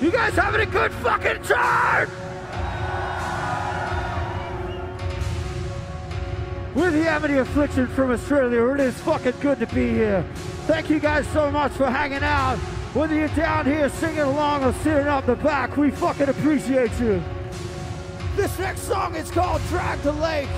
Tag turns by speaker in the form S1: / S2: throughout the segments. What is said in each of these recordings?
S1: You guys having a good fucking time? We're the Amity Affliction from Australia. It is fucking good to be here. Thank you guys so much for hanging out. Whether you're down here singing along or sitting up the back, we fucking appreciate you. This next song is called Drag the Lake.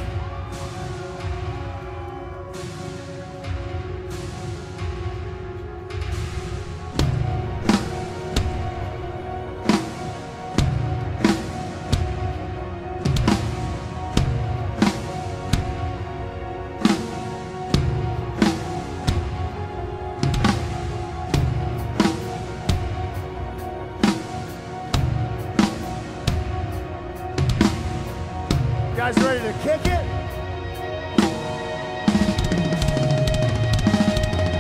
S2: Guys ready to kick it?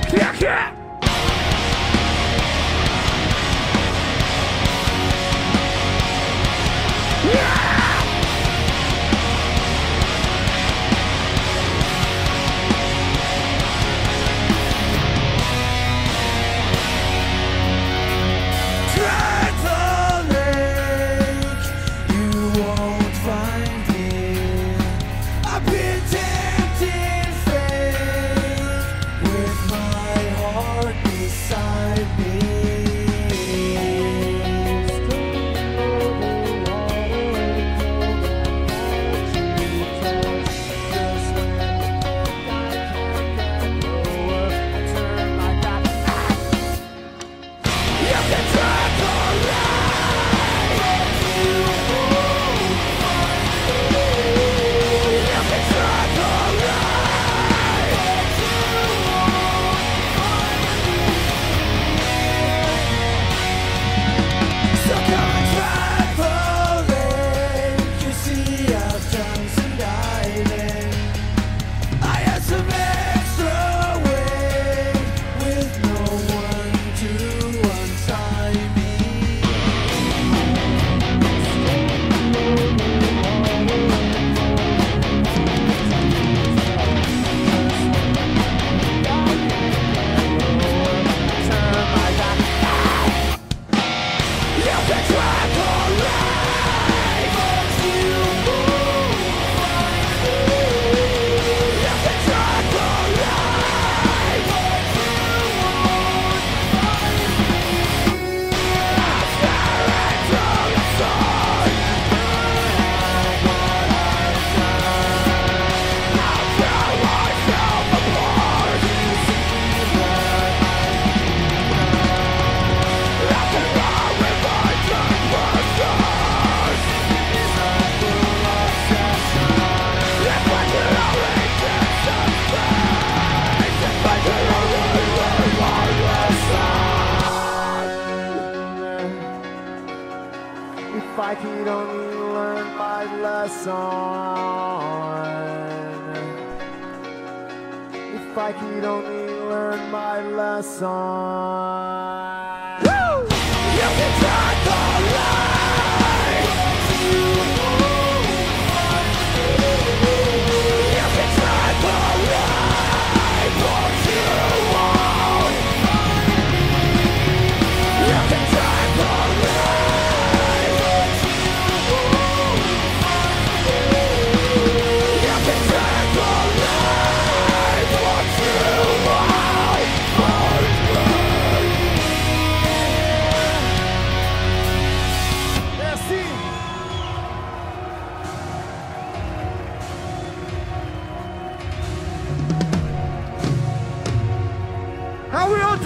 S1: Kick it!
S3: Drag heart beside me. I could only learn my lesson.
S2: If I could only learn my lesson.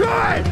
S1: Doing?